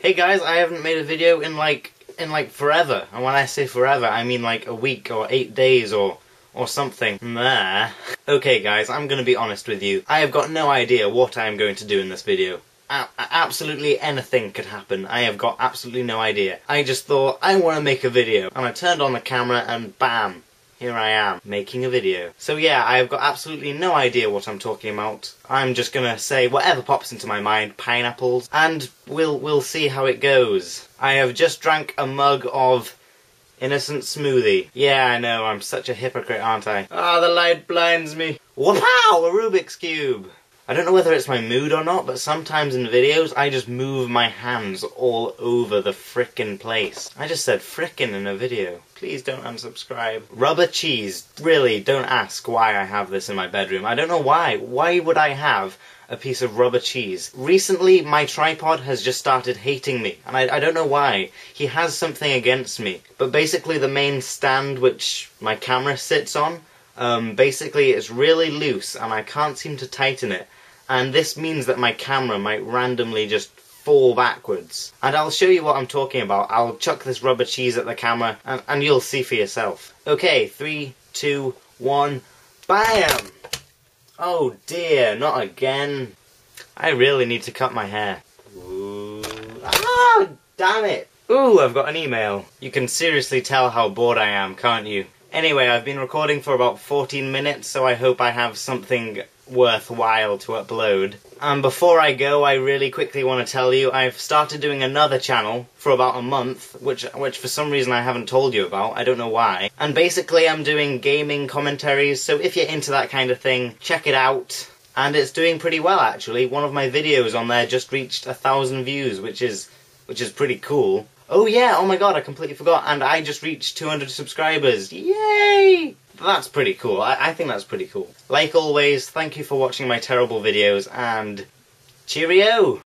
Hey guys, I haven't made a video in like in like forever. And when I say forever, I mean like a week or eight days or or something. Nah. Okay guys, I'm gonna be honest with you. I have got no idea what I am going to do in this video. A absolutely anything could happen. I have got absolutely no idea. I just thought, I want to make a video. And I turned on the camera and bam, here I am, making a video. So yeah, I have got absolutely no idea what I'm talking about. I'm just gonna say whatever pops into my mind, pineapples, and we'll, we'll see how it goes. I have just drank a mug of innocent smoothie. Yeah, I know, I'm such a hypocrite, aren't I? Ah, oh, the light blinds me. Wow, a Rubik's Cube! I don't know whether it's my mood or not, but sometimes in videos I just move my hands all over the frickin' place. I just said frickin' in a video. Please don't unsubscribe. Rubber cheese. Really, don't ask why I have this in my bedroom. I don't know why. Why would I have a piece of rubber cheese. Recently, my tripod has just started hating me, and I, I, don't know why. He has something against me. But basically, the main stand which my camera sits on, um, basically it's really loose, and I can't seem to tighten it and this means that my camera might randomly just fall backwards. And I'll show you what I'm talking about. I'll chuck this rubber cheese at the camera and, and you'll see for yourself. Okay, three, two, one, BAM! Oh dear, not again. I really need to cut my hair. Ooh. Ah, damn it! Ooh, I've got an email. You can seriously tell how bored I am, can't you? Anyway, I've been recording for about 14 minutes, so I hope I have something worthwhile to upload. And before I go, I really quickly want to tell you I've started doing another channel for about a month, which which for some reason I haven't told you about, I don't know why. And basically I'm doing gaming commentaries, so if you're into that kind of thing, check it out. And it's doing pretty well actually. One of my videos on there just reached a thousand views, which is which is pretty cool. Oh yeah, oh my god, I completely forgot, and I just reached 200 subscribers. Yay! That's pretty cool. I, I think that's pretty cool. Like always, thank you for watching my terrible videos, and cheerio!